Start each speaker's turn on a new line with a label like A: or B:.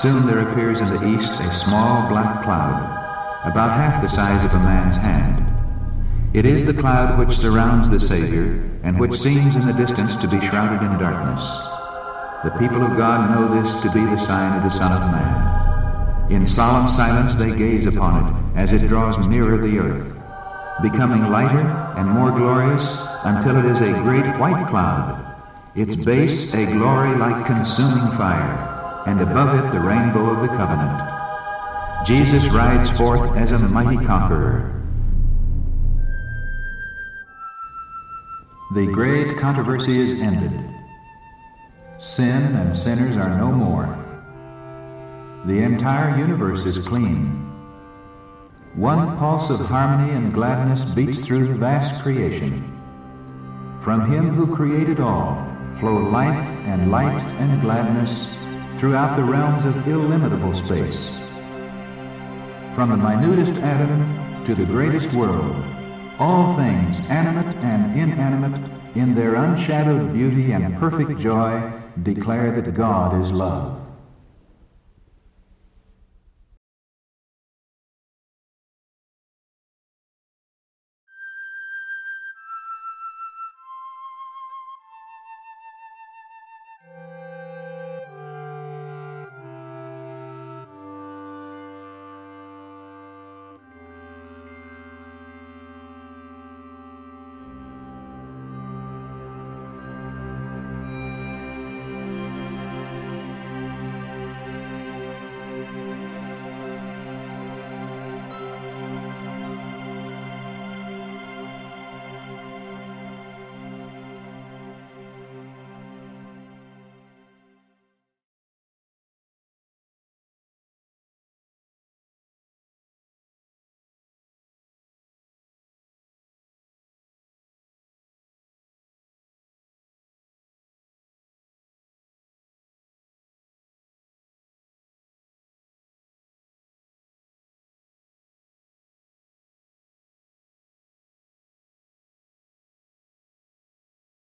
A: Soon there appears in the east a small black cloud, about half the size of a man's hand. It is the cloud which surrounds the Savior and which seems in the distance to be shrouded in darkness. The people of God know this to be the sign of the Son of Man. In solemn silence they gaze upon it as it draws nearer the earth, becoming lighter and more glorious until it is a great white cloud, its base a glory like consuming fire and above it the rainbow of the covenant. Jesus rides forth as a mighty conqueror. The great controversy is ended. Sin and sinners are no more. The entire universe is clean. One pulse of harmony and gladness beats through the vast creation. From Him who created all flow life and light and gladness throughout the realms of illimitable space. From the minutest atom to the greatest world, all things, animate and inanimate, in their unshadowed beauty and perfect joy, declare that God is love.